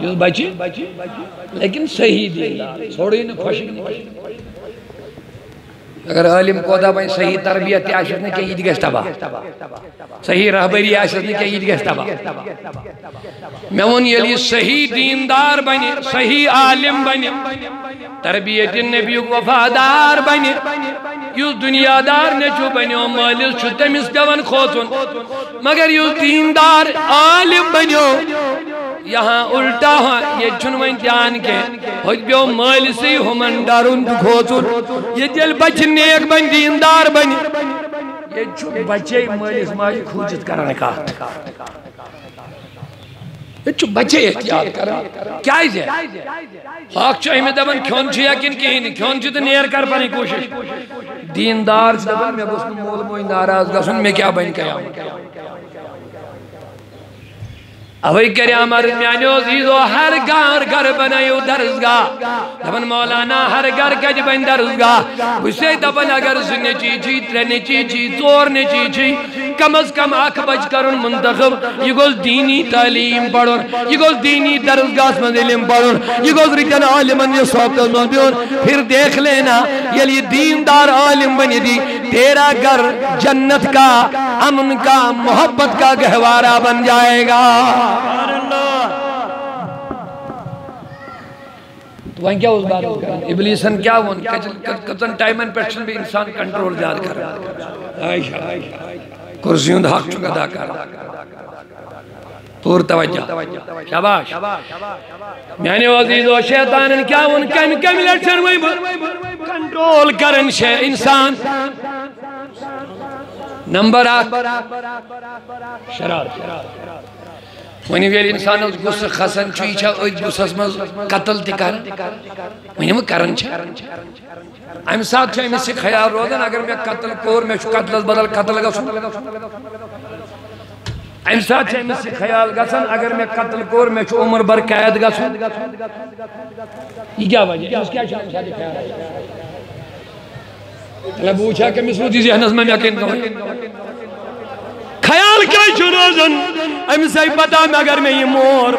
یس بچی؟ لیکن صحیح دیندار چھوڑی نہ خوشک نہیں اگر عالم کودا بین صحیح تربیت آشت نے کہ یہ گیس تباہ صحیح رہبری آشت نے کہ یہ گیس تباہ میں ون یلی صحیح دیندار بنی، صحیح عالم بنی۔ تربیت نبی وفادار بنی۔ یس دنیا دار نچو بنیو مالس چھو تمس پیون کھوتن مگر یس دیندار عالم بنیو یہاں الٹا ہاں یہ چھنوین تیان کے۔ ہوئی بیو مال سے ہمن ڈارون کھوچن۔ یہ دل بچ نیک بن، دیندار بن۔ یہ چھو بچے مالس ماجی کھوچت کرنے کا۔ یہ چھو بچے احتیاط کرنے کیا ہے جائے حاک چاہی میں کھون چھو یقین کہیں نہیں، کھون چھو تو نیر کر پانی کوشش۔ دیندار دبن میں بس مول موئی ناراض گسن میں کیا بن کیا۔ اوئی کرے امر میانیو زیزو ہر گار گھر بنائیو درزگا دبن مولانا، ہر گھر کج بن درزگا اسے دبن اگر سنے چی چی جی، ترنے چی چی جی، زور چی چی جی۔ کم از کم آکھ بچ کرن، منتخب۔ یہ گوز دینی تعلیم پڑھن، یہ گوز دینی درزگاہ من علم پڑھن، یہ گوز ریتن عالمن یہ صحبت من بیون۔ پھر دیکھ لینا یل یہ دیندار عالم بنی دی۔ تیرا گھر جنت کا، امن کا، محبت کا گہوارہ بن جائے گا۔ تو وہیں کیا اس بات کریں؟ ابلیسن کیا وہ کتن ٹائمن پیٹشن بھی انسان کنٹرول جار کر کرسیوں دا حق چکا دا کر پور توجہ۔ شباش میانے وزیزو و شیطانن کیا ان کم کم لڑچن وہی کنٹرول کرن شے انسان۔ نمبر آٹھ۔ شرار ونی ویل انسان اس گس خسن چھ یہ ات گسس مز قتل تہ کر ونی مہ کرن چھ ام سات چھ امس خیال روزان اگر میں قتل کور میں چھ قتلس بدل قتل گژھن ام سات چھ امس خیال گژھن اگر میں قتل کور میں چھ عمر بر قید گژھن یہ کیا وجہ اس کیا چھ خیال اللہ بوچھا کہ مثل دی ذہنس میں یقین کروں خیال کیا چھو روزن۔ امی سے پتا میں اگر میں یہ مور۔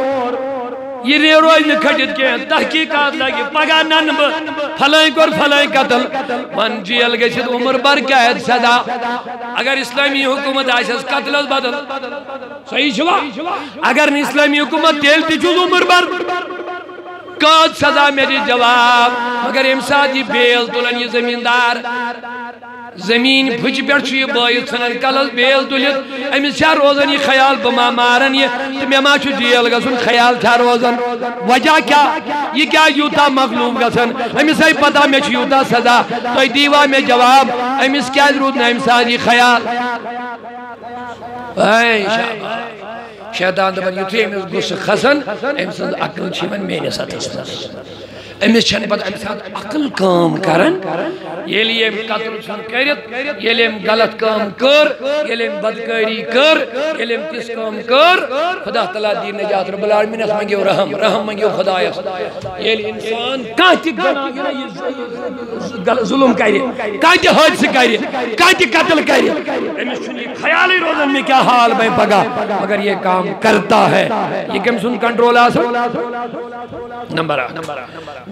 یہ ری روز میں کھٹت کے تحقیقات لگی۔ پگا ننب فلائیں کر فلائیں قتل۔ من جیل گئی چھت عمر بر قید صدا۔ اگر اسلامی حکومت آئیس قتل از بدل۔ صحیح چھوا اگر نہیں اسلامی حکومت تیل تی چھوز عمر بر قاد سزا میری جواب، مگر امساد یہ بیل تلن یہ زمیندار۔ زمین پھچ پیٹ چھو یہ بائیت سنن، کلل بیل تلت امیس چھا روزن یہ خیال بما مارن یہ، تو میں ما جیل گسن خیال چھا روزن۔ وجہ کیا؟ یہ کیا یوتا مغلوب گسن امیس ہے پتا میں چھو یوتا سزا۔ تو دیوا میں جواب امیس کیا ضرورت نہیں امساد یہ خیال۔ اے شاباش شیطان دبن یتھے امس گس کھسن امس عقل چھ من میرے ساتھ امس چھن پتہ امس ساتھ عقل کام کرن۔ ییل یم قتل چھن کرت ییل یم غلط کام کر ییل یم بدکاری کر ییل یم تس کام کر۔ خدا تعالی دی نجات رب العالمین اس منگیو رحم رحم منگیو خدایا ییل انسان کانتی ظلم کری کانتی حادثہ کری کانتی قتل کری امس چھن یہ خیالی روزن میں کیا حال بھائی پگا؟ مگر یہ کام کرتا ہے۔ یہ کم سن کنٹرول آسا نمبر آٹھ۔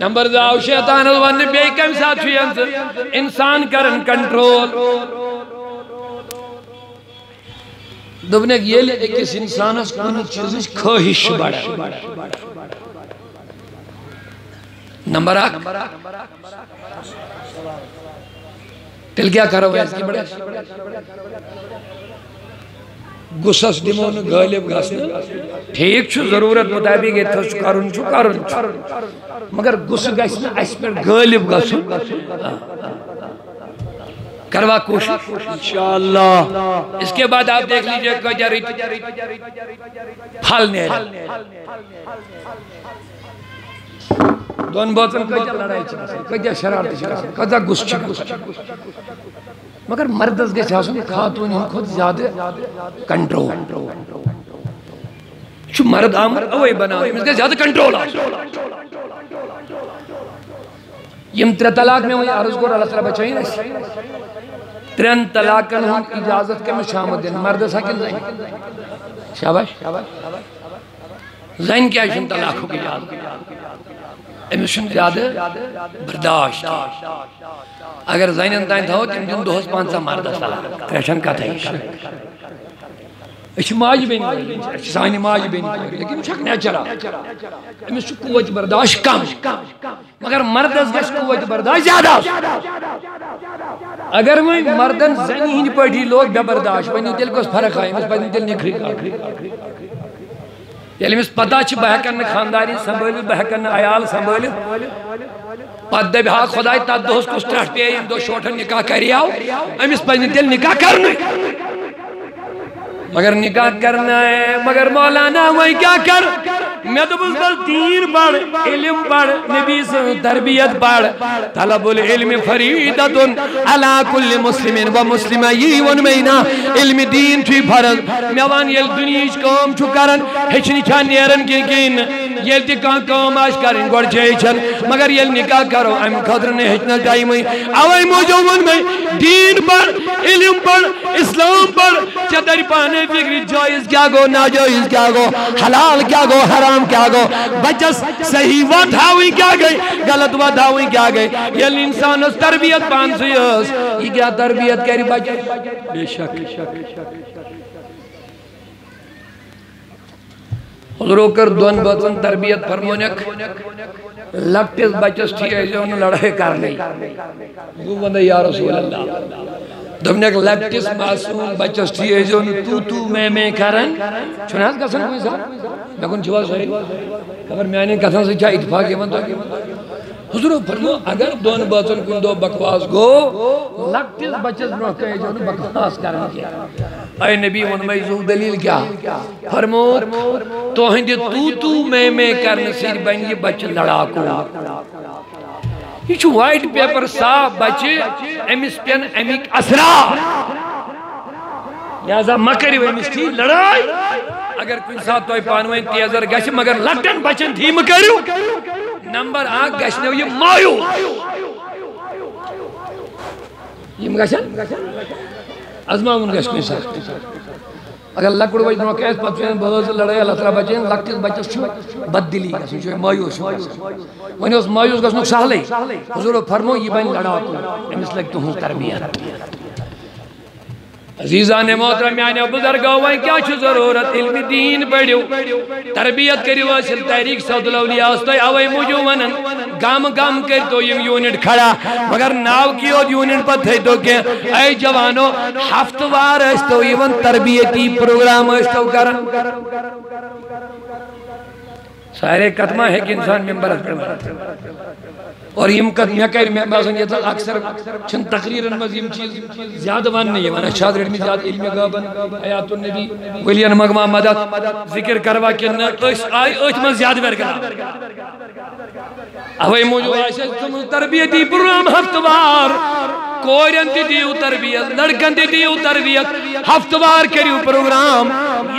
نمبر داو شیطان الوان بے کم ساتھ ہوئی انسان انسان کرن کنٹرول۔ دبنے یہ لیے ایک اس انسان اس کونی چیزش کھوہش بڑا۔ نمبر آٹھ۔ تل کیا کرو ہے اس کی بڑے گسس دمون، غالب گسن ٹھیک چھو، ضرورت مطابق یہ تھس کرن چھو کرن چھو. مگر گس گسن اس پر غالب گسن کروا کوشش. انشاءاللہ. اس کے بعد آپ دیکھ لیجیے کجا پھل نیرا دون باتن کجا لڑائی چکا کجا شرارت چکا کجا گس چکا. مگر مردس گے آسن خاتون ہم خود زیادہ کنٹرول چھو مرد آمر اوے بنا اس گے زیادہ کنٹرول آسن یم تر طلاق میں وہی عرض کو اللہ تعالیٰ بچائیں ترین طلاقن ہم اجازت کے میں دین مرد ساکن زائیں شاباش؟ زن کیا چھن طلاقوں کی یاد امس زیادہ برداشت۔ اگر زنن تین تھو تم دن دہس پانچہ مردس طلاق تریشن کتھے اچھ ماج بین۔ اچھ سانی ماج بین۔ لیکن اچھا چھک نیچرا امس قوت برداشت کم۔ مگر مردس گژھِ قوت برداشت زیادہ۔ اگر وہ مردن زنی ہند پٲٹھی لوگ بے برداشت ونیو تیل کس فرق آئی امس پزِ تیل نکھری ییٚلہِ أمِس پتہ چھِ بہٕ ہٮ۪کن نہٕ خانداری سنبھٲلِتھ بہٕ ہٮ۪کن نہٕ عیال سنبھٲلِتھ پتہٕ دپہِ ہا خۄداے تتھ دۄہس کُس ترٛٹھ پیٚیہِ ییٚمہِ دۄہ شوٹھن نکاح کریاو أمِس پزِ نہٕ تیٚلہِ نکاح کرنُے مگر نکاح کرنا ہے، مگر مولانا وہی کیا کر؟ میں تو بس دین پڑھ علم پڑھ نبی سے تربیت پڑھ طلب العلم فریدت علا کل مسلمین و مسلمہ مسلمین ون مینا علم دین تھی فرض میں وان یل دنیاش کام چھو کرن۔ ہچنی چھا نیرن کی کین۔ یل تی کان کام آش کرن گوڑ چھن۔ مگر یل نکاح کرو، ام خدر نے ہچنا ٹائم ہوئی اوائی موجو ون میں دین پڑھ علم پڑھ اسلام پڑھ چدر پانے فکری جائز کیا گو، ناجائز کیا گو، حلال کیا گو، حرام کام کیا گو؟ بچس صحیح وات ہاوئی کیا گئی؟ غلط وات ہاوئی کیا گئی؟ یہ انسان اس تربیت پانسی اس۔ یہ کیا تربیت کری بچس بے شک۔ حضرو کر دون بچن تربیت فرمونک لکٹس بچس تھی ہے، جو انہوں لڑائی کرنے وہ بندہ یا رسول اللہ۔ دمنے لپٹس معصوم بچس تھی ہے جو تو تو میں میں کرن؟ چھناز کسن کوئی سا میں کن چھوا سوئی خبر میں آنے کسن سے چاہ اتفاق ہے من تو حضور فرمو، اگر دون بچن کن دو بکواس گو لپٹس بچس برو کہے جو بکواس کرن کیا اے نبی من میں زو دلیل کیا؟ فرمو، تو ہندی تو تو میں میں کرن سیر بین یہ بچ لڑا کو یہ چھو وائٹ پیپر صاف بچے، امیس پین، امیک اسرا۔ لہذا مکری وہ امیس تھی لڑائی۔ اگر کوئی ساتھ توئی پانوائن تیزر گش مگر لٹن بچن تھی مکریو۔ نمبر آگ گشنو یہ مایو۔ یہ مگشن؟ ازمان گش کوئی ساتھ اگر لکڑ بچ نو کیس پتہ چھ بہت لڑائی، اللہ تعالی بچین لکٹس بچس چھ بد دلی گژھن چھ مایوس ونی اس مایوس گژھنو سہلے حضور فرمو یہ بن لڑاکو امس لگ تہن تربیت۔ عزیزان محترم یعنی بزرگ ہوئے کیا چھو ضرورت؟ علم دین پڑھو تربیت کری، واصل تحریک سعود الاولیاء استوئی آوائی موجو ونن، گام گام کر تو یم یونٹ کھڑا، مگر ناو کیو یونٹ پر تھے تو کہ، اے جوانو، ہفت وار استو یون تربیتی پروگرام استو کرن سارے قدمہ ہے کہ انسان ممبر اس اور یم کت میں کہر میں بازن یہ اکثر چھن تقریرن مز یم چیز زیادہ ون نہیں ہے۔ شاد ریڈمی زیادہ علم غابن، حیات النبی ولین مغما مدد، ذکر کروا کہ نہ اس آئی اوچ من زیادہ ور اوے موجو آشا تم تربیتی پروگرام ہفت بار کورین تی دیو تربیت لڑکن تی دیو تربیت۔ ہفت بار کریو پروگرام۔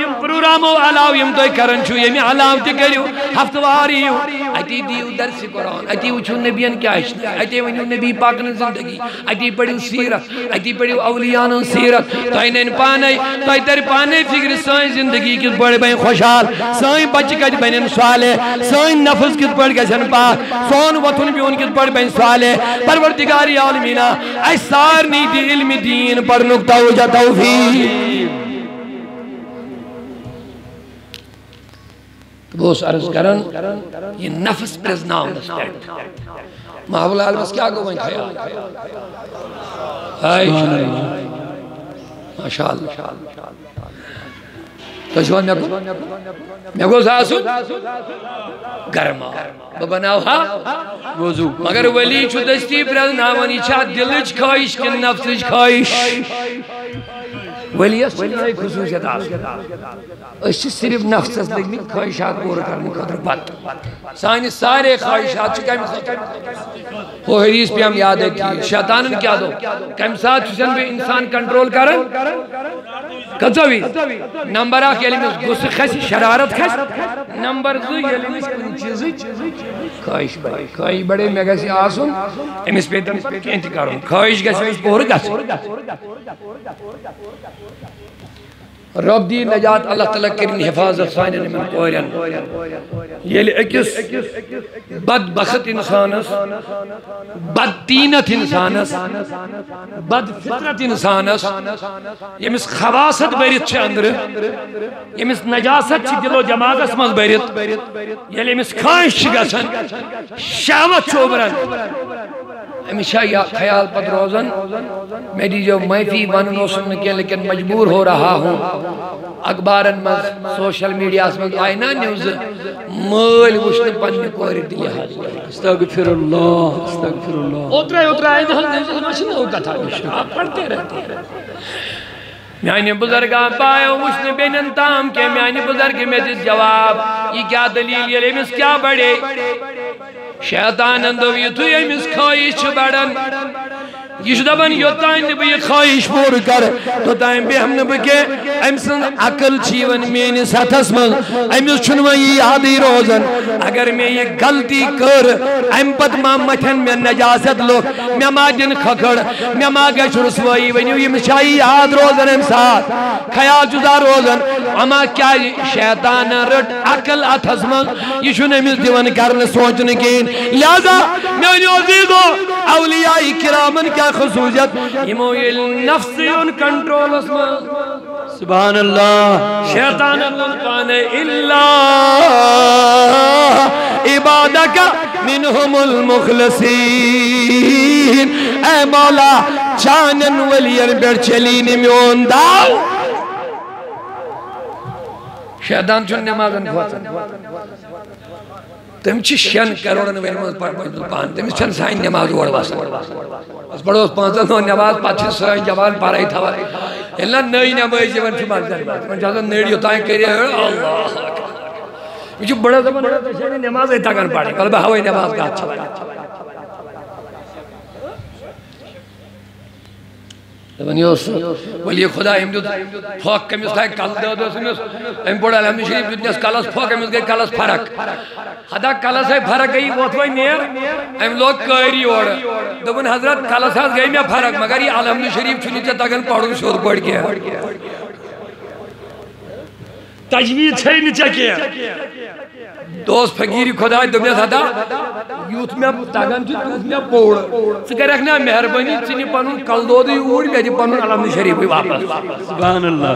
یم پروگرامو علاو یم توی کرن چھو یم علاو تی کریو۔ ہفت بار یو اتی دیو درس قرآن اتی وچھو نبیان کیا اشنا اتی ونیو نبی پاکن زندگی۔ اتی پڑیو سیرت اتی پڑیو اولیان سیرت۔ توی نین پانے توی تر پانے فکر سائن زندگی کس بڑے بین خوشحال۔ سائن بچ کج بینن سوالے۔ سائن نفس کس بڑھ گزن پاک۔ سون وطن بیون کس بڑھ بین سوال سوالے۔ پروردگاری عالمینا، اے سارنی دی علم دین پر نکتہ ہو جا توفیق۔ وہ اس عرض کرن، یہ نفس پرزناؤں دسپیٹ محبول عالمس کیا گو بھائی خیال۔ ہائی ماشاءاللہ۔ تو شوان میں کو؟ میں کو ساسو گرما ببناو ہا وضو۔ مگر ولی چھو دستی پرزناؤں چھا دلچ خواہش کن نفسچ خواہش۔ ولی اس چنائی خصوصیت آسکتا اس صرف نفس اس لگنی خواہشات پورا کرنے خطر بات سانی سارے خواہشات چکے میں خطر وہ حدیث پہ ہم یاد ہے کہ شیطانن کیا دو کم ساتھ چسن بھی انسان کنٹرول کرن کتوی نمبر آکھ یلی میں گس خس شرارت خس نمبر دو یلی میں کن چیزی خواہش بڑی خواہش بڑے میں گیسی آسن امیس پیتن کینتی کروں خواہش گیسی پورا گیسی رب دی نجات اللہ تعالیٰ کرن حفاظت سانین من کورین یل یعنی اکس بد بخت انسانس بدتینت انسانس بد فطرت انسانس یمس خواست برت چھ اندر یمس نجاست چھ دل و جماعتس مز برت یل یعنی یمس کھانش چھ گسن شہوت چھ ابرن ہمیشہ یا خیال پت روزن میری جو محفی ون نوسن کے لیکن مجبور ہو رہا ہوں۔ اخبارن مز سوشل میڈیا مز آئی نا نیوز مل وشن پنہ کور استغفر اللہ استغفر اللہ اوترا اوترا آئی نہ نیوز مشن ہو کتھا آپ پڑھتے رہتے ہیں۔ میانی بزرگاں پایو وشن بینن تام کے میانی بزرگ میں جواب یہ کیا دلیل یہ لیمس کیا بڑے؟ شیطان اندو یہ تو یہ خواہش بڑن. یہ دبن یوتائن نبی یہ خواہش پور کر، تو تائیں بے ہم نبی کے ایم سن عقل چیون مینی ساتھس من، ایم چھن میں یہ یادی روزن۔ اگر میں یہ غلطی کر، ایم پت ما مٹھن میں نجاست لو، میں ما جن کھکڑ، میں ما گش رسوائی ونیو، یہ مشائی یاد روزن ایم ساتھ۔ خیال جدا روزن۔ اما کیا شیطان رٹ عقل اتھس من؟ یہ چھن امیس دیون کرن سوچن کین۔ لہذا میں نے عزیزو، اولیاء کرامن کیا خصوصیت یمو یہ نفس ان کنٹرول اس میں۔ سبحان اللہ شیطان اللہ کانے اللہ عبادک منہم المخلصین۔ اے مولا چانن ولیر بیڑ چلین میون داو شیطان چون نمازن کھواتن تم چھ شن کروڑن ویل مز پان تم چھن سائن نماز اور واس اس بڑو اس پانچ نو نماز پاچھ سائن جوان پارائی تھا اللہ نئی نماز جی جوان چھ مال جان من جاتا نیڑی ہوتا ہے کہہ رہے اللہ۔ مجھے بڑا زمان نماز ایتا کر پاڑے۔ قلبہ ہوئی نماز کا اچھا۔ دپان یہ ولی خدا ام دیت پھوک کمس تھا کل دود امس ام بڑا الحمد شریف دیتنس کلس پھوک امس گئی کلس فرق ہدا کلس ہے فرق گئی ووت وی نیر ام لوگ کری اور دپان حضرت کلس ہز گئی میں فرق مگر یہ الحمد شریف چھنی تے تگن پڑھو شور پڑھ گیا تجوید چھئی نہیں چکیا دوست فقیری خدای دبنے تھا یوت میں تاگن چھ یوت میں پوڑ. ژٕ رکھنا مہربانی ژٕ نی پنن کلدودی اوڑ مے دی پنن علم شریف واپس. سبحان اللہ.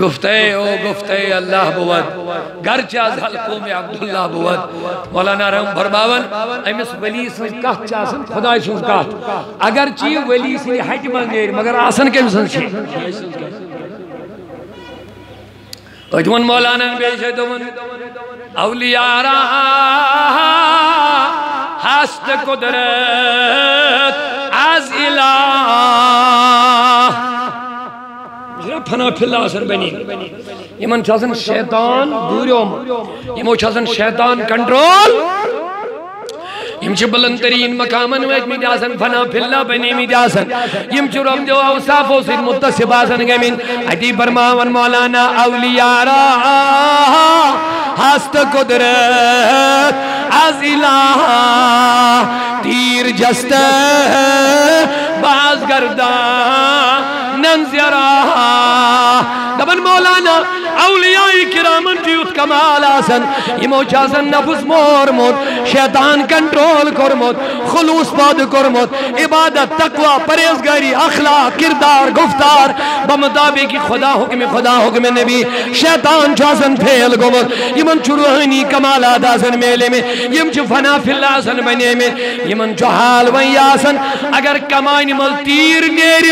گفتے او گفتے اللہ بود گرچہ از حلقوں میں عبداللہ بود مولانا رحم فرماون امس ولی سن کت چاسن خدای سن کت اگر چی ولی سن حج من نیر مگر آسن کم سن چھ اجمن مولانا بیش دومن، اولیاء را ہست قدرت، از الہ۔ پھنا پھلا اثر بنی۔ یمن چھاسن شیطان دوریوم یمو چھاسن شیطان کنٹرول۔ یم چھ بلند ترین مقامن ویج می جاسن، فنا پھلا بنی می جاسن. یم چھ رب جو اوصاف و سید متصف آسن گمین. اتی برماون مولانا اولیاء را. ہست قدرت، از الہ تیر جست باز گردان ننزیرہ دبن مولانا اولیاء کرامن جیوت کمال آسن یمو چاسن نفس مور مورمت شیطان کنٹرول کرمت خلوص پاد کرمت عبادت، تقوی پریزگاری اخلاق، کردار، گفتار بمطابق خدا حکم خدا حکم نبی، شیطان چاسن پھیل گمت یمن چروحنی کمالات آسن میلے میں، یم چھ فنا فی اللہ آسن بنے میں۔ یمن چھ حال وی آسن اگر کمائن مل تیر نیر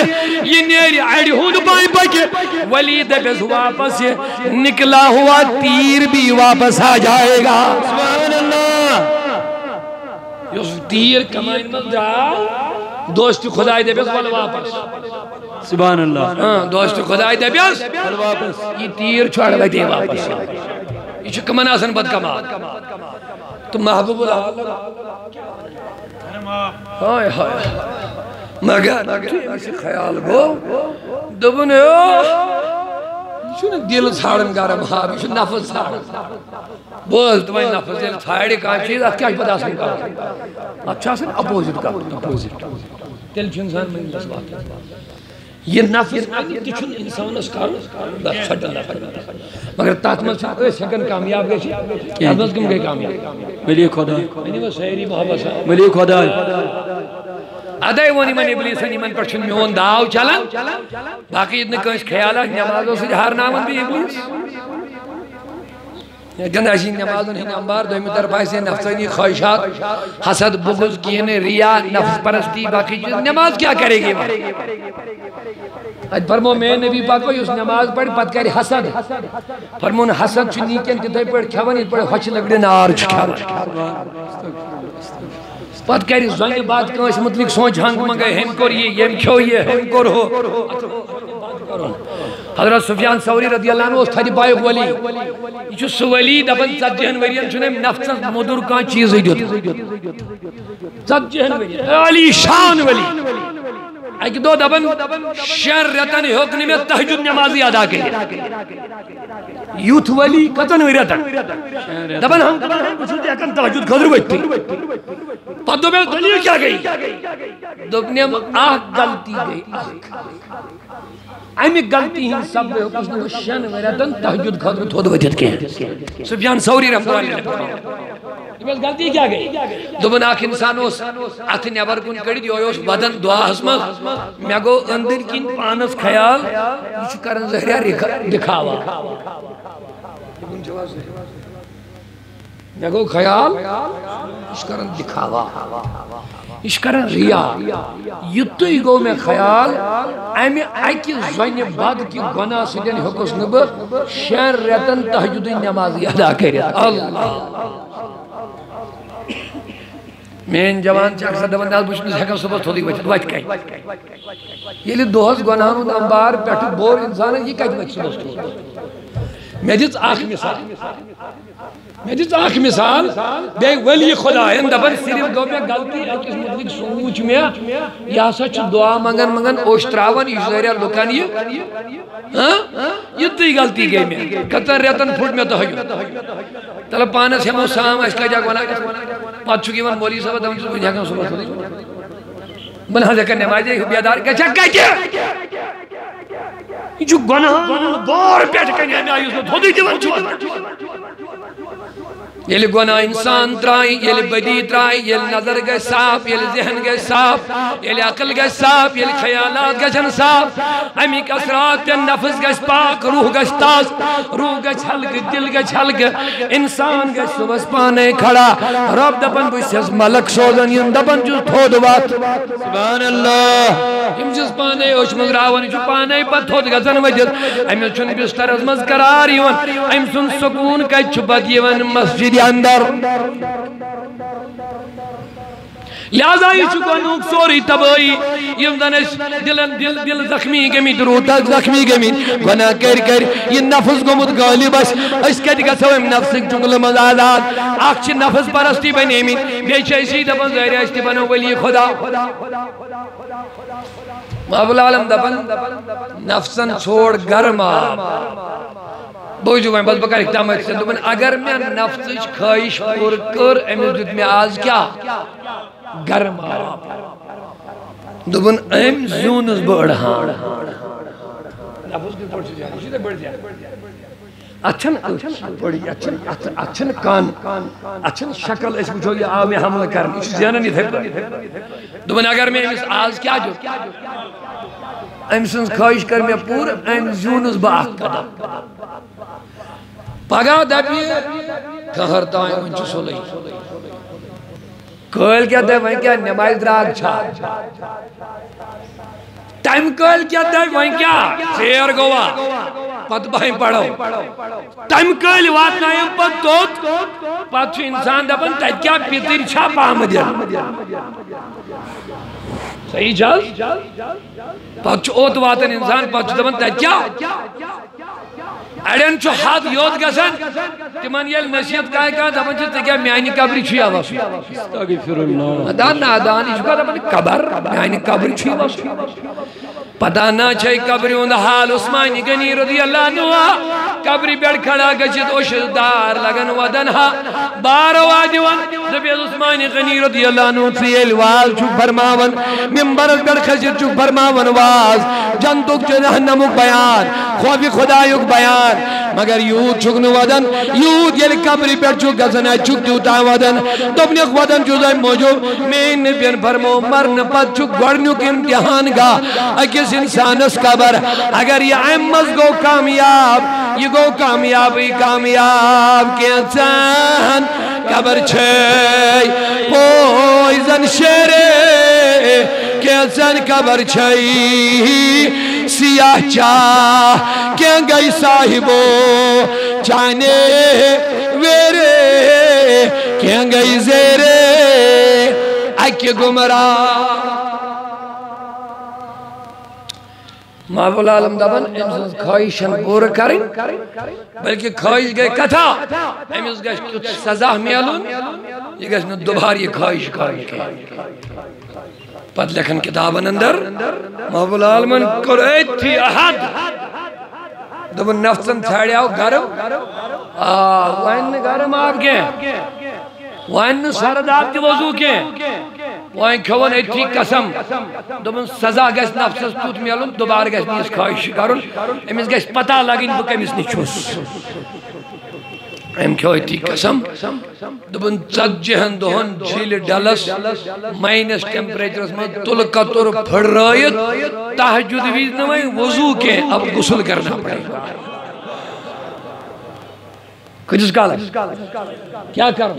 یہ نیر اڑ ہون پائیں پکے ولی دبز واپس نکلا ہوا تیر بھی واپس آ جائے گا۔ سبحان اللہ۔ یہ تیر کمائن مل جاؤ دوست خدای دے بیس ول واپس۔ سبحان اللہ۔ ہاں دوست خدای دے بیس۔ ول واپس۔ یہ تیر چھوڑ دے واپس۔ یہ کمن آسن بد کمال تو محبوب اللہ ہائے ہائے۔ مگر اسی خیال گو دبنے چھو دل ژھاڑن گرم ہاب یہ نفس ژھاڑن بوز تمہیں نفس دل ژھاڑی کان چیز ات کیا پتہ آسن کا ات چھ آسن اپوزٹ کا اپوزٹ۔ تیل چھ انسان من دس بات۔ یہ نفس تچھن انسانس کر بس چھٹن مگر تات مز اس ہکن کامیاب گئی تات مز کم گئی کامیاب۔ ولی خدا۔ محبت سا ولی خدا۔ ادائی ونی من ابلیسن یمن پر چھن میون داو چلن۔ باقی اتنے کنس خیالہ نمازوں سے ہر نامن بھی ابلیس۔ گندہ جی گنداشی نمازن ہن انبار دومی طرف ایسے نفسانی خواہشات، حسد، بغض کینے، ریا، نفس پرستی، باقی چیز۔ نماز کیا کرے گی اج فرمو میں نبی پاک کو اس نماز پڑھ پت کری حسد فرمون حسد چھ نیکن تتے پڑھ کھون پڑھ خوش لگڑے نار چھ کھون پت کری زنگ بات کنس متلق سوچ ہنگ منگے، ہم کور یہ یم کھو یہ ہم کور ہو؟ حضرت سفیان سوری رضی اللہ عنہ، اس تھا بائیق ولی۔ یہ چھو سو ولی دبن ژتجہن ورین چھنے نفس مدر کان چیز دیت ژتجہن ورین علی شان ولی۔ اکی دو دبن شر رتن حکن میں تحجد نمازی ادا کے یوتھ ولی کتن ورتن دبن ہم دبن ہم دیکھن تحجد خضر بیٹھتی پت دو میں دلیل کیا گئی؟ دبنے دوبنیم آہ غلطی گئی۔ امی غلطی ہی سب بے حکم نے شن ورتن تحجد خضر تھود وجد کے سفیان سوری رحمت اللہ علیہ بس غلطی کیا گئی؟ دوبن اخ انسان اس اتھ نیبر کن کڑی دی اوس بدن دعا ہسمس مے گو اندر کین پانس خیال، یہ چھ کرن زہریا دکھاوا۔ مے گو خیال اس دکھاوا اس کرن ریا۔ یتوی گو میں خیال، امی اکی زن بد کی گناہ سدین حکس نب شین ریتن تحجد نمازی ادا کرت اللہ۔ مین جوان چھ اکثر دپان دال بہٕ چھُس ہٮ۪کان صبحس تھوٚدُے ؤتھِتھ وَتہِ کَتہِ ییٚلہِ دۄہس گۄناہن ہُنٛد اَمبار پٮ۪ٹھٕ بوٚر اِنسانَس یہِ کَتہِ وَتھِ صبحس تھوٚد مےٚ دِژ اکھ مِثال۔ مےٚ دِژ اکھ مِثال بیٚیہِ ؤلی خۄدایَن دَپان صرف گوٚو مےٚ غلطی أکِس مُتعلِق سوٗنٛچ مےٚ یہِ ہسا چھُ دُعا منٛگان منٛگان اوٚش ترٛاوان یہِ چھُ واریاہ لُکن یہِ یِتُے غلطی گٔے مےٚ کٔژن رٮ۪تن پھُٹ مےٚ تۄہہِ تلہ پانس ہمو سام اس کا جا گونا پت چکی من مولی صاحب، دم چھ بجا کم صبح تھوڑی من ہا ذکر نمازی بیدار کہ چکا کیا؟ یہ جو گناہ بار پیٹ کنیا میں آئیس تھوڑی دیوان چھو یل گناہ انسان ترائی یل بدی ترائی یل نظر گئے صاف یل ذہن گئے صاف یل عقل گئے صاف یل خیالات گئے صاف۔ امی کسرات پہ نفس گئے پاک روح گئے تاز روح گئے چھلگ دل گئے چھلگ انسان گئے صبح پانے کھڑا رب دبن بسیس ملک سوزن یم دبن جو تھود وات سبحان اللہ۔ یم جس پانے اوش مگراون جو پانے پا تھود گزن وجد۔ امی چون بستر از مز قرار یون ام سن سکون کچ چھپت یون مسجد کے اندر۔ لہذا یہ چکو نوک سوری تبائی یہ دنش دل دل دل زخمی گمی دروتا زخمی گمی گناہ کر کر، یہ نفس گمت غالب اس اس کہتی کہ سویم نفس جنگل مزادات آخ چھ نفس پرستی بنی امین بیچ ایسی دبن زہر ایستی بنو ولی خدا۔ محبول عالم دبن نفسن چھوڑ گرما بوجو میں بس بکر اختام ہے دوبن اگر میں نفسش خواہش پور کر امیز دیت میں آز کیا؟ گرم آب دوبن ایم زونس بڑھ ہاں۔ اچھن بڑی اچھن اچھن کان، اچھن شکل اس بچو یہ آو میں حمل کرن اس زیانہ نہیں تھے دوبن اگر میں امیز آز کیا جو؟ ایم سنس خواہش کر، میں پور ایم زونس با قدم۔ پگہ دبی کہر تائیں ونچ سولی کل کیا دے وہیں کیا نمائز دراگ چھا۔ ٹائم کل کیا دے وہیں کیا سیر گوا۔ پت بھائیں پڑھو۔ ٹائم کل وات نائم پت توت۔ پت چھو انسان دبن تیت کیا پیتر چھا پام دیا۔ صحیح جال پت چھو اوت واتن انسان پت چھو دبن تیت کیا؟ اڑین چھو حد یود گسن تمن یل نصیحت کای کا دپن چھ تکیا میانی قبر چھ آواز استغفر اللہ دان نادان یہ چھو دپن قبر میانی قبر چھ آواز پتہ نہ چھے قبری ہند حال عثمانی غنی رضی اللہ عنہ قبری بیڑ کھڑا گچت اوشد لگن ودن ہا۔ بار وادیوان دبیز عثمانی غنی رضی اللہ عنہ تریل واز چک فرماون ممبر بیڑ خشت چک فرماون واز جنتک جہنمک بیان خوفی خدایک بیان۔ مگر یود چک نو ودن یود یل قبری بیڑ چک گزن ہے چک دیوتا ودن۔ دبنیک ودن جوزائی موجود۔ میں نبین فرمو مرن پت چک گوڑنیوک امتحان گا۔ اکس اس انسانس قبر، اگر یہ امز گو کامیاب، یہ گو کامیاب، یہ کامیاب کی انسان قبر چھے پویزن شیرے کی انسان قبر چھے، سیاہ چاہ کی گئی صاحبو چانے ویرے کی گئی زیرے اکی گمراہ محبول عالم دبن، امس خواہشن پور کریں، بلکہ خواہش گئے کتھا امس گئے کچھ سزا میلون یہ گش گئے دوبار یہ خواہش خواہش پت لکھن کتابن اندر محبول عالمن کر ایتھی احد۔ دبن نفسن تھاڑیاو گرم آہ وائن گرم آپ کے۔ وائن سرد کی وضو کے۔ وائن کھوان ایتھی قسم۔ دوبن سزا گیس نفسس توت میلن دوبار گیس نیس خواہش کرن امس گیس پتہ لگن بہ کمس نچوس ام کھو ایتھی قسم۔ دوبن ژتجہن دہن جھیل ڈلس مائنس ٹیمپریچرس میں تل کتر پھڑرائیت تحجد ویز نوائیں وضو کے اب غسل کرنا پڑے۔ گا کجس کالا کیا کرو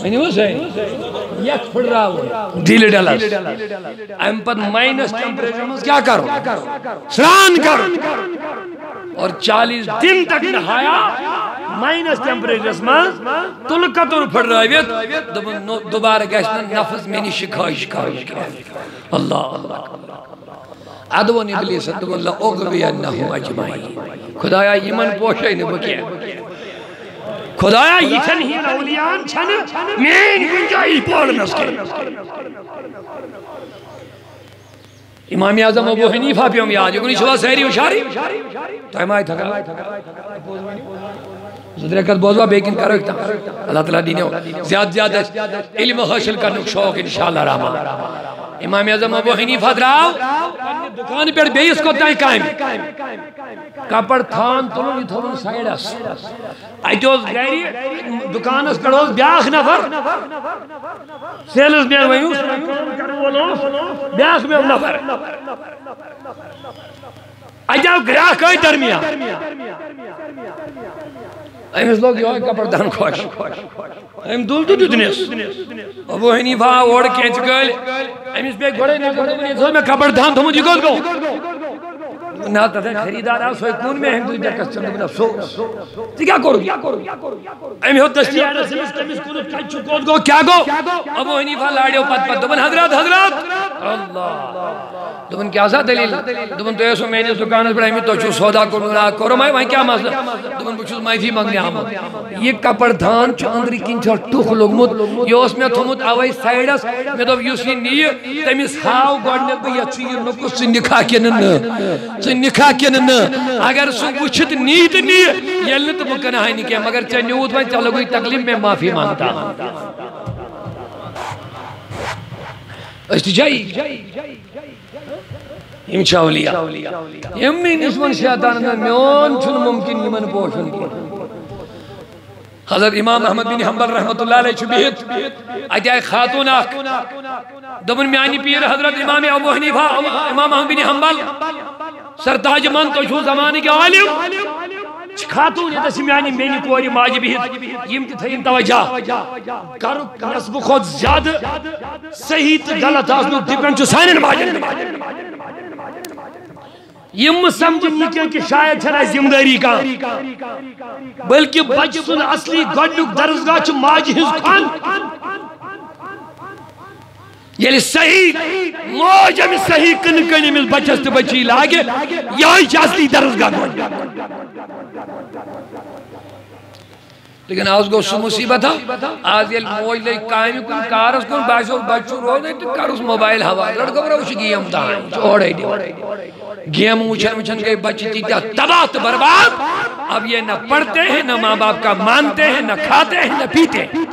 میں نہیں وہ یک پھڑ رہا ہوا دیل ڈالا ایم پت مائنس ٹیمپریچر میں کیا کرو سران کرو اور چالیس دن تک نہایا مائنس ٹیمپریچر میں تل کتر پھڑ رہا ہے دوبارہ گیسنا نفس میں نہیں شکھائش کھائش اللہ اللہ ادون ابلیس ادون اللہ اغوی انہم اجمائی خدایا یمن پوشے نے بکیا۔ خدایا یہ چھن ہی اولیان چھن مین گنجائی پوڑنس کے امام اعظم ابو حنیفہ پیوم یاد یکنی شوا سہری وشاری تو ہمائی تھکا۔ زدرکت بوزوا بیکن کرو اکتا اللہ تعالیٰ دینے ہو۔ زیاد زیاد علم حاصل کرنے شوق انشاءاللہ رحمہ امام اعظم ابو حنیفہ دراو دکان پر بیس کو تائیں قائم۔ کپڑ تھان تلو یہ تھون سائیڈس ایتوز گیری دکانس کڑوز بیاخ نفر۔ سیلز مین ویوس بیاخ میں نفر۔ ایجاو گراہ کوئی درمیان أمس لوگ یہ کپڑ دان خوش أم دول تو دیتنیس ابو حنیفہ اوڑ کینچ گل أمس بے گوڑے نے گوڑے نے سو میں کپڑ دان تھمو جی گو نا تا خریدار آ سوئی کون میں ہم دوی دکس چند بنا، سو۔ تی کیا کرو؟ ایم ہو دستی آنا سمس کمیس کنو کچھ کود گو؟ کیا گو ابو حنیفہ لاڑیو پت پت۔ دبن حضرات حضرات۔ اللہ۔ دبن کیا سا دلیل؟ دبن تو ایسو میں نے دکانت پر ایمی تو چھو سودا کرو نا کرو۔ میں وہیں کیا مسئلہ؟ دبن بچوز مائفی مانگنے آمد یہ کپڑ دھان چھو اندری کن چھو ٹوخ لوگ مد یہ اس میں تھمت آوائی سائیڈس میں دو یوسی نیے تیمیس ہاو گوڑنے کو یہ چھو یہ نکو نکھا کے نن۔ سے نکھا کے اگر سو وچھت نیت نی یل اللہ تو مکنہ ہے نہیں کیا مگر چاہ نیوت میں چلو کوئی تکلیف میں معافی مانگتا۔ استجائی یم چھ اولیاء یم میں نسمن شیطان اندر میون چھن ممکن یمن پوشن کی حضرت امام احمد بن حنبل رحمت اللہ علیہ چھبیت اتی آئی خاتون آکھ دبن میانی پیر حضرت امام ابو حنیفہ، امام احمد بن حنبل سرتاج من تو چھو زمانے کے عالم خاتون یہ میانی مینی کوری ماجی بہت، یم تی تھین توجہ۔ کرو نصب خود زیادہ صحیح تو غلط آسنو ڈیپنڈ چھو سائنن ماجی یم سمجھن یہ کہ شاید چھنا ذمہ داری کا۔ بلکہ بچ سن اصلی گڈنک درزگاہ چھ ماج ہز خان۔ یلی صحیح موج امی صحیح کن کن امی بچست بچی لاغے یہی چھ اصلی درزگاہ گڈنک لیکن آز گو سو مصیبت آز یل موج لئی کامی کن، کارس کن باسو بچو رو دے تو کارس موبائل ہوا لڑکا برا وچ گیم دان چھوڑے دی۔ گیم وچن وچن گئی بچی تھی تباہ تو برباد۔ اب یہ نہ پڑھتے ہیں، نہ ماں باپ کا مانتے ہیں، نہ کھاتے ہیں، نہ پیتے ہیں۔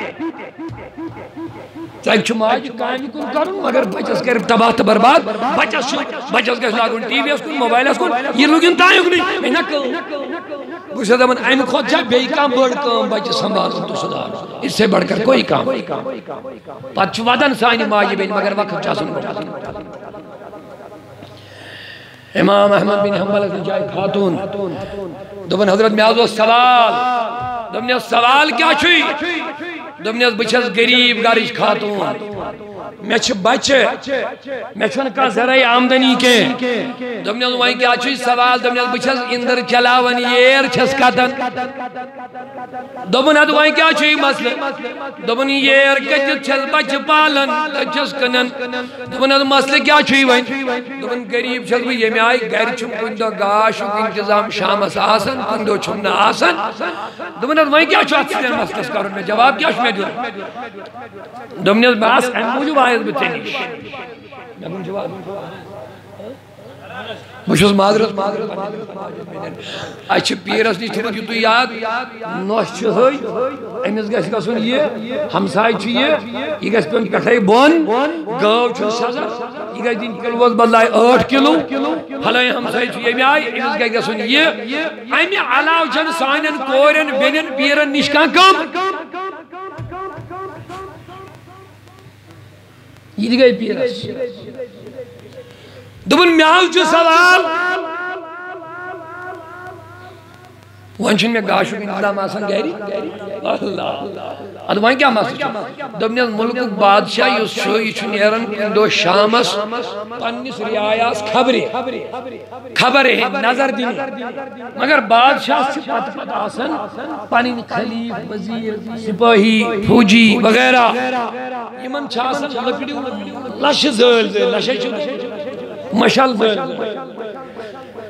تک چھو ماج کامی کن کرن مگر بچس کر تباہ تو برباد۔ بچس چھو بچس گھس لاگن ٹی وی اس کن، موبائل اس کن۔ یہ لوگن تایوک نہیں میں نہ کہوں بس دمن ایم خود جا بے کام بڑھ کام بچ سنبھال تو سدار اس سے بڑھ کر کوئی کام۔ پت چھو ودن سانی ماجی بین مگر وقت چاسن امام احمد بن حنبل کی جائے خاتون۔ دبن حضرت میازو سوال۔ دبن سوال کیا چھوئی؟ دبن بچس غریب گارش خاتون۔ میں چھ بچے میں چھن کا ذرعی آمدنی کے۔ دمنیل وائیں کیا چھوئی سوال دمنیل بچھس، اندر چلاون یہ چھس کتن دبن حد کیا چھوئی مسئلہ دبن یہ کتت چھس، بچ پالن، چھس کنن۔ دبن حد مسئلہ کیا چھوئی وائیں دبن غریب چھس بھی یہ میں آئی، گھر چھم کن دو گاش انتظام شام اس آسن کن دو چھم نہ آسن۔ دبن حد وائیں کیا چھوئی مسئلہ کرن جواب کیا چھوئی دور دمنیل باس ایم موجود آیت بتنیش کن جواب بچھس معذرت اچھ پیرس نش تھوت یتو یاد نوش چھ ہوئی امس گژھِ گژھُن یہ ہمساے چھ یہ۔ یہ گژھِ پیون پٮ۪ٹھے بۄن گٲو چھُ سزا۔ یہ گژھِ دِنۍ کِلوٗوس بدلاے ٲٹھ کِلوٗ۔ پھلٲنۍ ہمساے چھُ ییٚمہِ آیہِ أمِس گژھِ گژھُن یہِ۔ امہِ علاوٕ چھنہٕ سانٮ۪ن کورٮ۪ن بیٚنٮ۪ن پیٖرن نِش کانٛہہ کم یہ گئی پیرس دبن میاو چھو سوال وانچن میں گاشو کی انتظام آسان گہری اللہ ادھ وہاں کیا مسئلہ چھو دبنی ملک بادشاہ یس چھو یہ چھو نیرن دو شامس پنیس ریایاس خبری خبری نظر دینی مگر بادشاہ سے پت پت آسان پانی خلیف وزیر سپاہی فوجی وغیرہ یہ من چھاسن لکڑی لش زل زل لش چھو مشال زل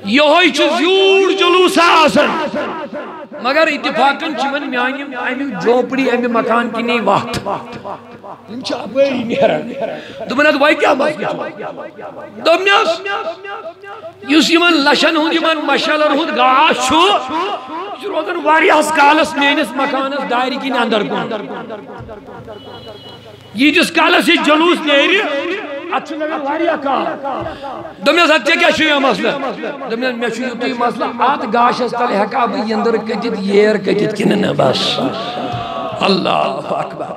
یہ ہوئی چھو زیور جلوس آسن مگر اتفاقن چون میانی امی جوپڑی امی مکان کی نہیں وقت۔ ان چا بری نیرن دمنا دوائی کیا مسئلہ چھو دمنیس یس یمن لشن ہند یمن مشالن ہند گاش چھو یہ روزن واریاس کالس مینس مکانس دائری کی اندر کن۔ یہ جس کالس یہ جلوس نیری اچھا لگا واریا کال دمیس اچھا کیا شو یہ مسئلہ دمیس میں شو یہ مسئلہ آت گاش اس تلے حقا بھی اندر کجت یہ کجت کنن بس اللہ اکبر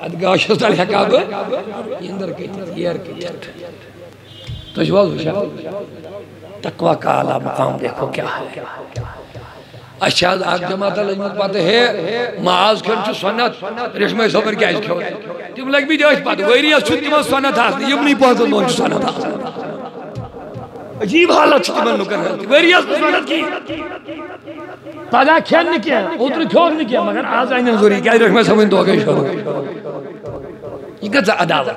آت گاش اس تلے حقا بھی اندر کجت یہ کجت تو جواز ہوشا تقوی کا اعلیٰ مقام دیکھو کیا ہے اشاد آگ جماعت لجمت پاتے ہے معاذ کھن چھو سنت، رشمہ صبر کیا اس کھو تم لگ بھی دیوش پاتے ویری اس چھو تم سنت ہاس یم نہیں پاتے دون چھو سنت ہاس عجیب حالت چھو تم نکر ہے ویری اس سنت کی۔ پادا کھن نکیا اتر کھوک نکیا مگر آز آئین زوری کیا، رشمہ صبر دو گئی شروع یہ کتا عداوت.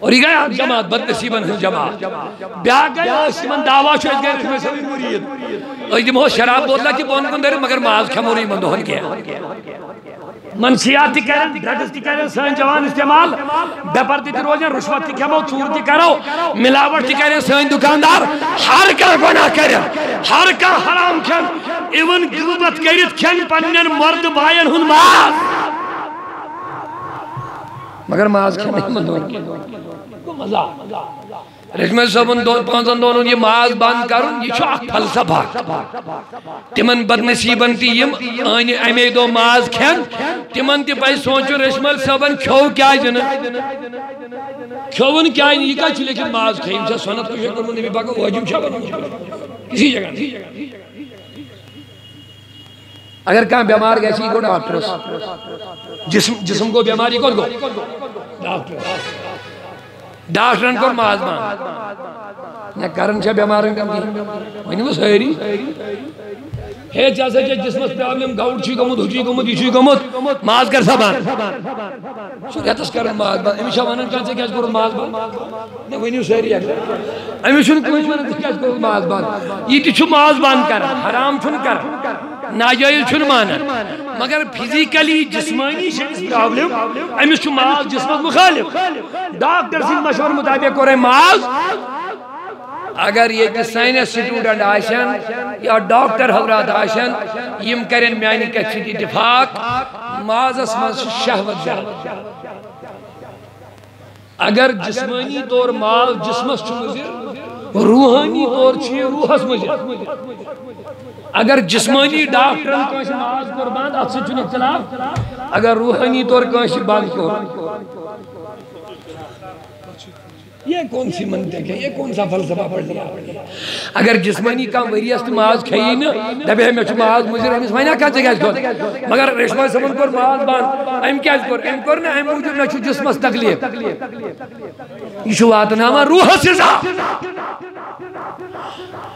اور یہ گیا جماعت بد نصیبن ہن جماعت بیا گیا، سیمن دعوا چھو اس گئے رشمہ صبر مرید اور یہ مہو شراب بوتلا کی بون کن دیر مگر معاذ کھموری من دوہن کیا منسیات تی کرن ڈرگس تی کرن سین جوان استعمال. بیپر تی روزن رشوت تی کھمو چور تی کرو. ملاوٹ تی کرن سین دکاندار. ہر کا گناہ کرن، ہر کا حرام کھن ایون گلبت کریت کھن پنن، مرد بائن ہن ماز مگر ماز کھن نہیں من دون مزا رجمہ صاحبن دون پانزن دونوں یہ ماز بند کرن، یہ چھو اک فلسفہ۔ تمن بدنصیبن تی یم آنی امی دو ماز کھین، تمن تی پای سوچو رجمہ صاحبن کھو کیا جن کھوون کیا یہ کا چھ لیکن ماز کھیم چھا سنت کو شکر من نبی پاک واجب چھا کسی جگہ نہیں۔ اگر کہاں بیمار گئے چاہیے کو ڈاکٹرس جسم جسم کو بیماری کو؟ گو ڈاکٹرس ڈاکٹرن کو؟ ماز مان نہ کرن چھا بیمارن کم کی؟ ونی وہ سہری ہے جیسے کہ جسمس پرابلم گاؤٹ چھی گمت ہجی گمت یہ چھی گمت ماز کر سبان سو شریعتس کرن ماز بان امی شاہ ونن کانچے کیا کرن ماز بان نہ ونی سہری ہے۔ امی شن کوئی ونن کیا کرن ماز بان یہ تی چھو ماز بان کر، حرام چھن کر۔ ناجائز چھن مانا۔ مگر فزیکلی جسمانی شخص پرابلم امس چھو ماز جسمت مخالف۔ ڈاکٹر سن مشور مطابق کرے ماز اگر یہ کہ سائنس سٹوڈنٹ آشن یا ڈاکٹر حضرات آشن، یم کرن میانی کچھ اتفاق۔ مازس من شہوت زیادہ اگر جسمانی طور ماز جسمس چھو مزر روحانی طور چھ روحس مزر اگر جسمانی ڈاکٹر کانش ماز قربان ات سے چھن اختلاف۔ اگر روحانی طور کانش بند کیوں یہ کون سی منطق ہے؟ یہ کون سا فلسفہ پڑھ لیا؟ اگر جسمانی کام وریست ماز کھئی نا، دبے ہمیں چھو ماز مجھر ہمیں سمائنا کہاں چاہے گا کھول مگر رشمہ سمن کر ماز بان ایم کیا اس کر ایم کر نا، ایم موجود نا چھو جسمس تکلیف یہ شو آت ناما روح سزا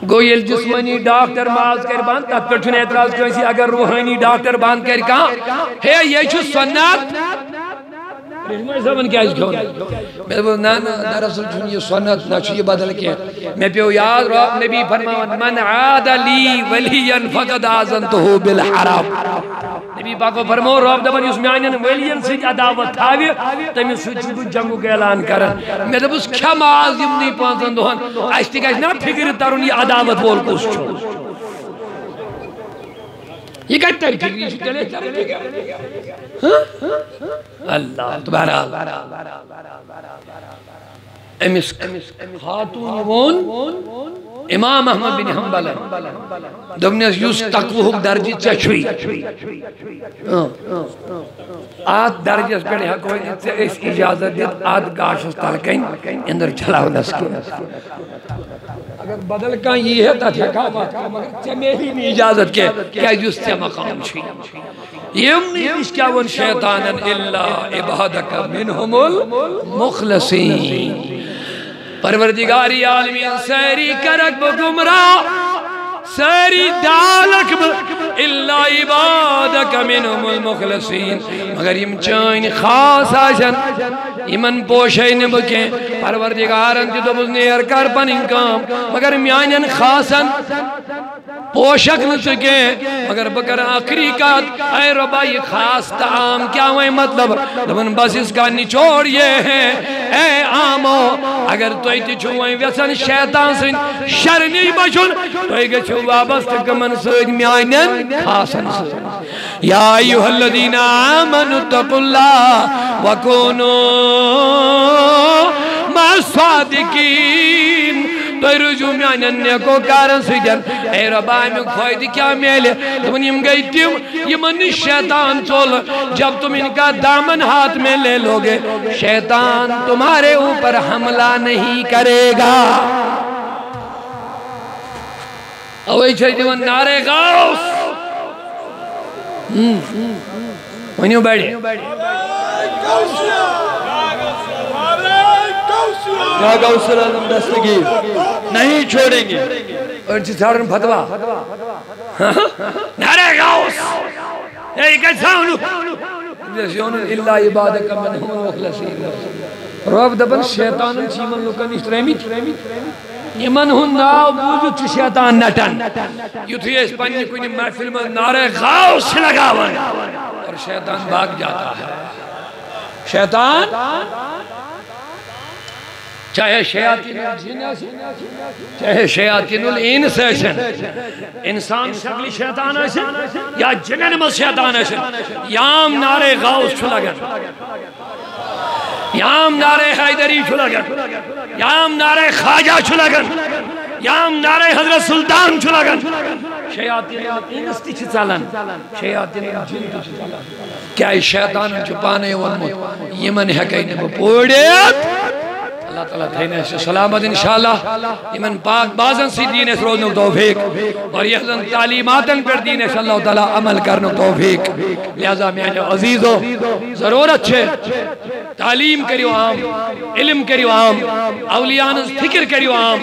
گو یہ جسمانی ڈاکٹر ماز کر بان تک پٹھن اعتراض کیوں سی، اگر روحانی ڈاکٹر بان کر کہاں؟ ہے، یہ چھو سنت رحمہ صاحبن کیا اس کھونا میں بول نا نا رسول چھن یہ سنت نا چھو یہ بدل کیا میں پیو یاد رو نبی فرماون من عاد لی ولین فقد آزنتہو بالحرام نبی پاکو فرمو رب دبن یس میانین ولین سج عداوت تھاوی تمی سج بو جنگو کے اعلان کرن میں دبس کیا ماز یمنی پانچن دہن اشتی گاش نا فکر ترون یہ عداوت بول کس چھو یہ فکری چھو چلے چلے اللہ تبارا امس خاتون امام احمد بن حنبل دمنیس یوس تقوہ درجی چچوئی آت درجس پر حق ہوئی سے اس اجازت دیت آت گاشس تلکین اندر چلاو نس اگر بدل کان یہ ہے تا اچھا تھکا مگر چے میری بھی اجازت کے کیا یوس سے مقام چھوئی۔ یم نیش کیا ون شیطانا الا عبادک منہم المخلصین۔ پروردگاری عالمین سیری کرک بگمراہ سیری دالک الا عبادک منہم المخلصین۔ مگر یم چاین خاص آشن یمن پوشین بکیں پروردگارن تی دبز نیر کر پنن کام مگر میانین خاصن، پوشک نہ سکے مگر بکر آخری کات، اے ربا یہ خاص تعام کیا ہوئے مطلب؟ دبن بس اس کا نچوڑ یہ ہے اے آمو، اگر تو ایتی چھوئیں ویسن شیطان سن شرنی بچن تو ایگے چھو وابست کمن سج میانن خاصن سن۔ یا ایوہ الذین آمنوا تقو اللہ وکونو ما صادقین تو رجوع میانن نیکو کارن سجن اے رب آمیک فائد کیا میلے تمہیں یم گئی تیم یمن شیطان چول. جب تم ان کا دامن ہاتھ میں لے لوگے، شیطان تمہارے اوپر حملہ نہیں کرے گا۔ اوئی چھے دیون نارے غوث۔ ونیو بیڑی یا گوسر علم دستگیر نہیں چھوڑیں گے۔ اور چیز سارن فتوا نارے غوث۔ اے کیسا ہونو اللہ عبادک من ہم مخلصین رب دبن شیطانن چیمن لکن اشتریمی یمن ہن ناو بوجود چھ شیطان نٹن۔ یتھی اس پنی کنی محفل میں نعرہ غوث لگاون۔ اور شیطان بھاگ جاتا ہے۔ شیطان چاہے شیاطین الجن چاہے شیاطین الانس ایشن انسان شکلی شیطان ایشن یا جنن مز شیطان ایشن یام نعرہ غوث چھو لگن۔ یام نعرہ حیدری چھو لگن۔ یام نعرہ خواجہ چھو لگن۔ یام نعرہ حضرت سلطان چھو لگن۔ شیاطین الانس تی چھ چلن۔ شیاطین الجن تی چھ چلن۔ کیا شیطان چھپانے ونمت یمن ہے کہیں پوڑیت۔ اللہ تعالیٰ تھینے سے سلامت انشاءاللہ امن پاک بازن سی دین اس روزن توفیق، اور یہ حضن تعلیماتن پر دین اس اللہ تعالیٰ عمل کرن توفیق۔ لہذا میں جو عزیزو ضرورت چھے، تعلیم کریو عام، علم کریو عام اولیان فکر کریو عام